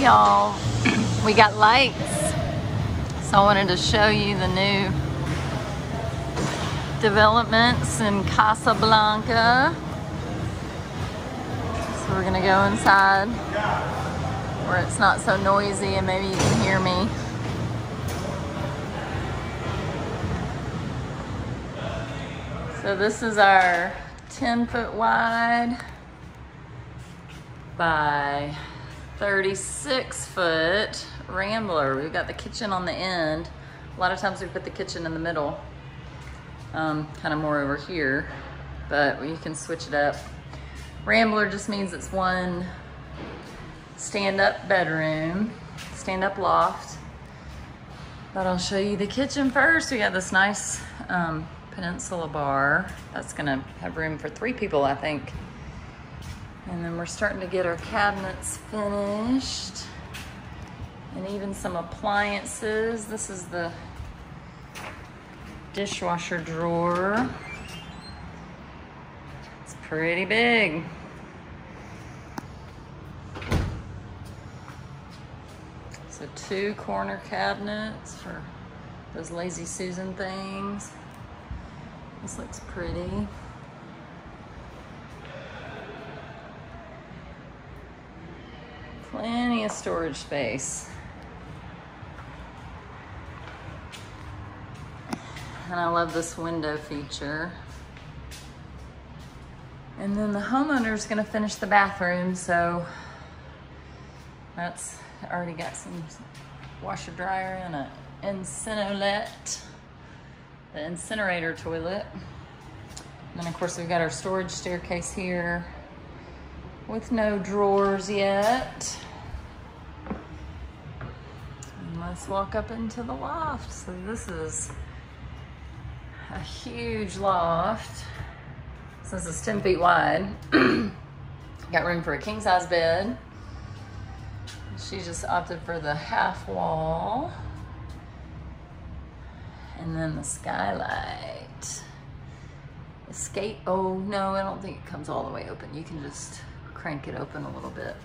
Y'all, we got lights. So I wanted to show you the new developments in Casablanca. So we're gonna go inside where it's not so noisy and maybe you can hear me. So this is our 10 foot wide by 36 foot Rambler. We've got the kitchen on the end. A lot of times we put the kitchen in the middle, um, kind of more over here, but you can switch it up. Rambler just means it's one stand-up bedroom, stand-up loft. But I'll show you the kitchen first. We got this nice um, peninsula bar. That's gonna have room for three people, I think. And then we're starting to get our cabinets finished. And even some appliances. This is the dishwasher drawer. It's pretty big. So two corner cabinets for those Lazy Susan things. This looks pretty. Storage space. And I love this window feature. And then the homeowner's gonna finish the bathroom, so that's already got some washer dryer and a Incinolet, the incinerator toilet. And then of course we've got our storage staircase here with no drawers yet. And let's walk up into the loft. So this is a huge loft. This is 10 feet wide. Got room for a king size bed. She just opted for the half wall. And then the skylight. Escape, oh no, I don't think it comes all the way open. You can just crank it open a little bit.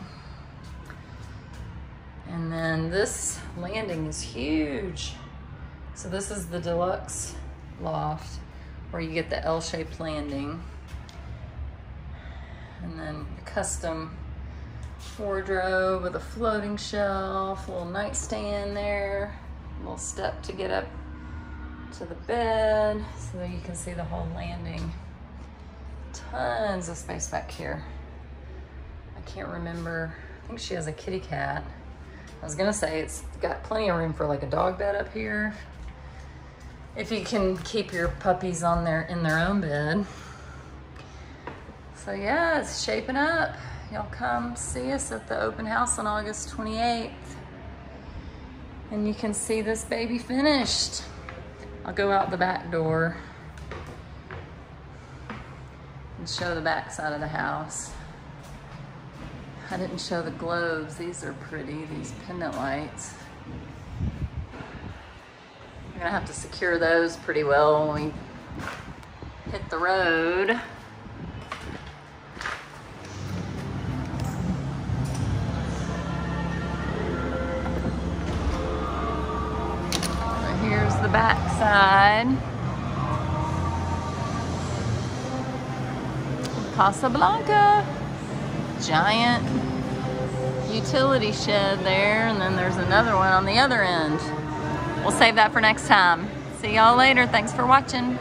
And then this landing is huge. So this is the deluxe loft where you get the L-shaped landing. And then a custom wardrobe with a floating shelf, a little nightstand there, a little step to get up to the bed so that you can see the whole landing. Tons of space back here. I can't remember, I think she has a kitty cat. I was gonna say it's got plenty of room for like a dog bed up here. If you can keep your puppies on their in their own bed. So yeah, it's shaping up. Y'all come see us at the open house on August 28th. And you can see this baby finished. I'll go out the back door and show the back side of the house. I didn't show the globes. These are pretty, these pendant lights. We're gonna have to secure those pretty well when we hit the road. Here's the back side. Casablanca. Giant utility shed there, and then there's another one on the other end. We'll save that for next time. See y'all later. Thanks for watching.